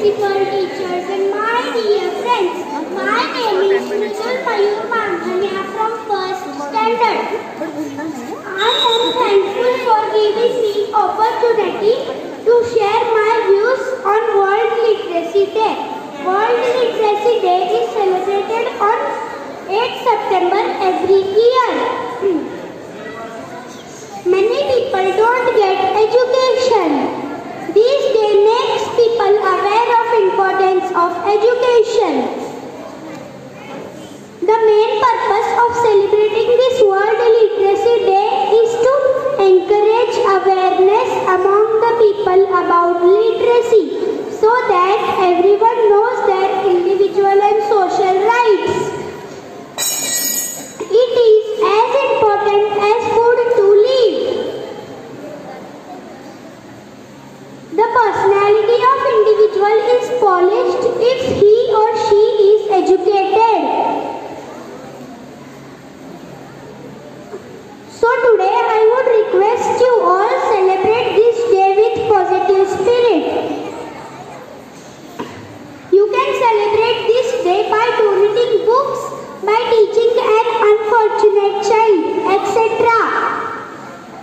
principal, teachers, and my dear friends. My name is from first standard. I am thankful for giving me opportunity to share my views on World Literacy Day. World Literacy Day is celebrated on 8 September every year. purpose of celebrating this World Literacy Day is to encourage awareness among the people about literacy so that everyone knows their individual and social rights. It is as important as food to live. The personality of individual is polished if So today I would request you all celebrate this day with positive spirit. You can celebrate this day by donating books, by teaching an unfortunate child, etc.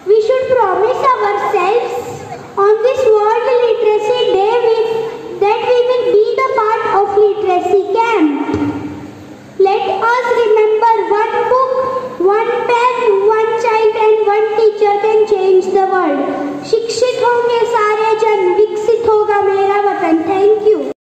We should promise ourselves